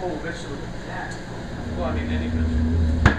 Oh, vegetable. Well, I mean, any vegetable.